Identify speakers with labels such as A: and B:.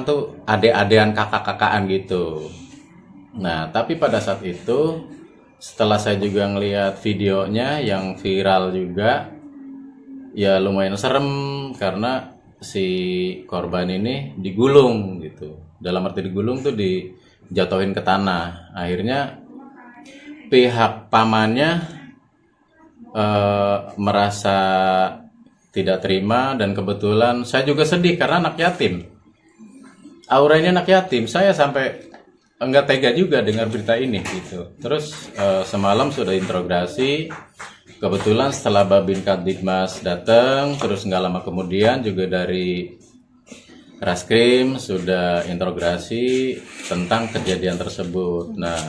A: Orang tuh adek-adean kakak-kakaan gitu. Nah, tapi pada saat itu setelah saya juga ngelihat videonya yang viral juga ya lumayan serem karena si korban ini digulung gitu. Dalam arti digulung tuh dijatuhin ke tanah. Akhirnya pihak pamannya eh, merasa tidak terima dan kebetulan saya juga sedih karena anak yatim aura ini anak yatim. Saya sampai enggak tega juga dengar berita ini gitu. Terus eh, semalam sudah interogasi. Kebetulan setelah babin kaditmas datang terus nggak lama kemudian juga dari Raskrim sudah interogasi tentang kejadian tersebut. Nah